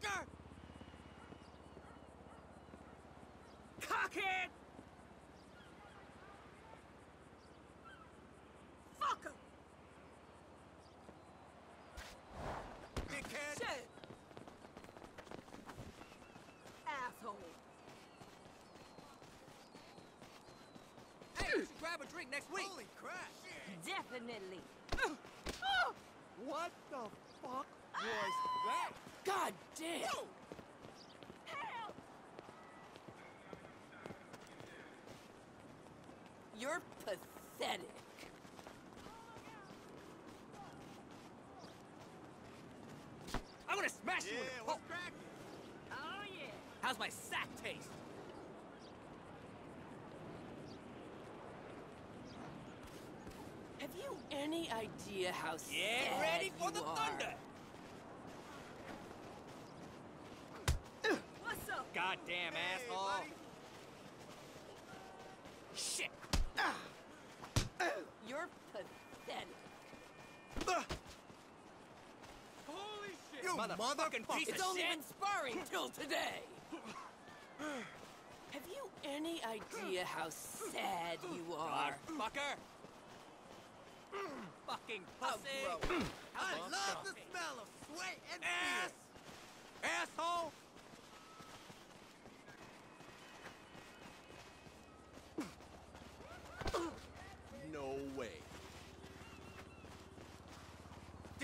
Fucker! it! Fucker! Dickhead! Shit! Asshole! Hey, you should grab a drink next week! Holy crap! Definitely. What the fuck was that? God damn! Help! You're pathetic. I'm gonna smash you with a what's Coke! cracking? Oh, yeah. How's my sack taste? Have you any idea how Get sad ready for you the are? thunder! What's up? Goddamn Hey, asshole! buddy. Shit! You're pathetic. Holy shit! You motherfucking piece It's only shit! been sparring till today. Have you any idea how sad you are? fucker! Fucking pussy! I love the smell of sweat and Ass! fear. Asshole! No way. Dickhead! yeah, sure, whatever. Oh, scared me to death. Hey, man, what's Goddamn up? asshole! on the Elysian Freeway. Definitely. Oh, you're pathetic. Oh, fuck! What's going on, my dude? Now you're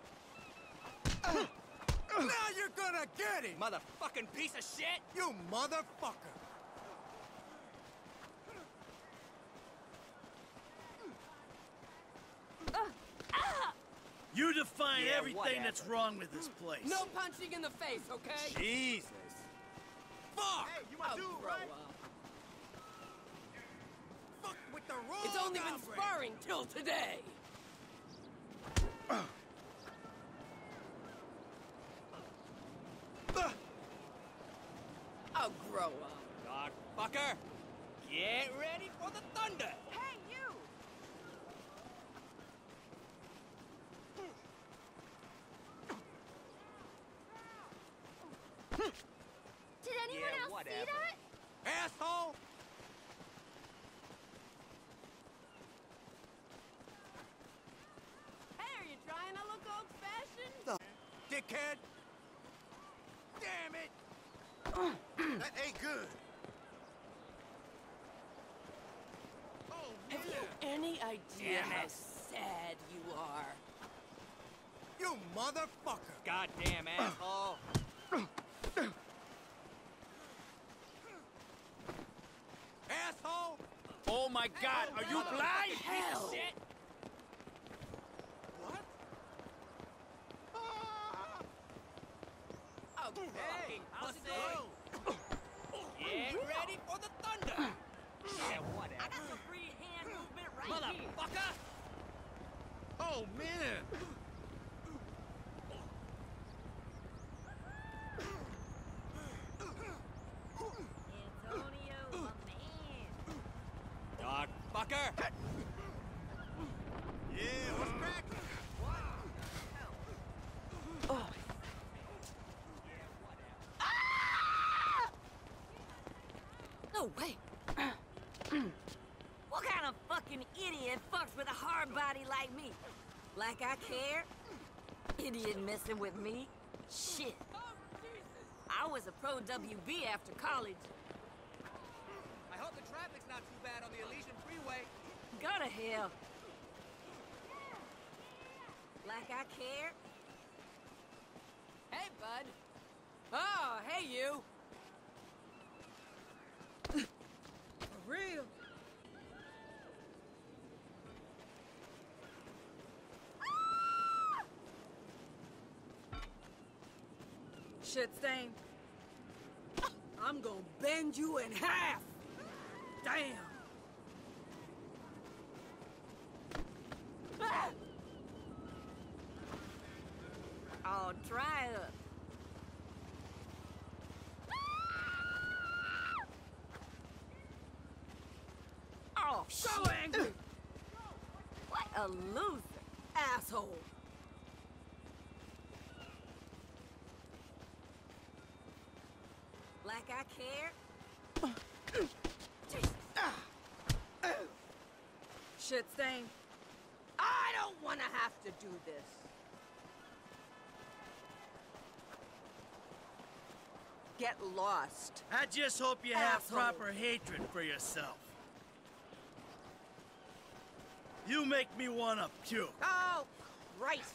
now you're gonna get it! Motherfucking piece of shit! You motherfucker! You define Yeah, everything whatever. that's wrong with this place. No punching in the face, okay? Jesus! Fuck! Hey, you my Oh, dude, right? Fuck with the wrong It's only been sparring till today. Oh, grow up. Dog fucker! Get ready for the thunder! Hey, you! Did anyone Yeah, else whatever. see that? Asshole! Hey, are you trying to look old-fashioned? Dickhead! Damn it! That ain't good. Oh, Have you any idea Damn how sad you are? You motherfucker! Goddamn asshole! asshole! Oh my god, are you blind? Hell! Shit! What? Oh, Hey, how's it pussy! going? Get ready for the thunder! Yeah, I whatever. got some free hand movement right here. Motherfucker! Oh, man. Antonio, my man. Fucker! Yeah, what's cracking? No way. What kind of fucking idiot fucks with a hard body like me? Like I care? Idiot messing with me? Shit. I was a pro WB after college. I hope the traffic's not too bad on the Elysian Freeway. Go to hell. Like I care? Hey, bud. Oh, hey, you. For real. Shit stain. I'm gonna bend you in half. Damn. Oh, try it. Oh, So shit. angry, What a loser. asshole. Like I care? Shit stain. I don't wanna have to do this. Get lost. I just hope you have proper hatred for yourself. You make me wanna puke. Oh, Christ.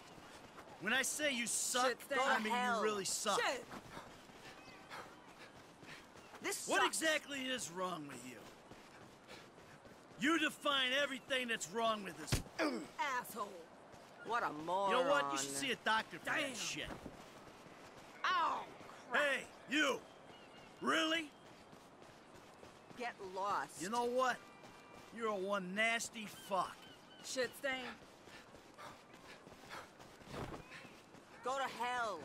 When I say you suck, Shit, I mean hell. you really suck. Shit. This What sucks. exactly is wrong with you? You define everything that's wrong with this. Asshole. What a moron. You know what? You should see a doctor for Damn. that shit. Oh, crap. Hey, you! Really? Get lost. You know what? You're a one nasty fuck. Shit stain. Go to hell.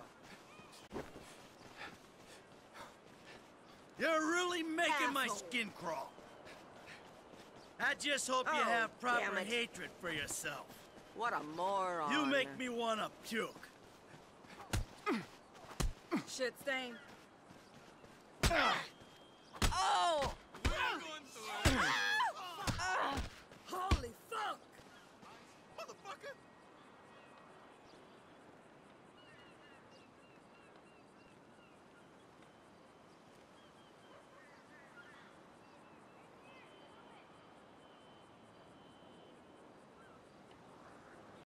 You're really making my skin crawl. I just hope you Oh, have proper hatred for yourself. What a moron. You make me wanna puke. Shit stain. Oh!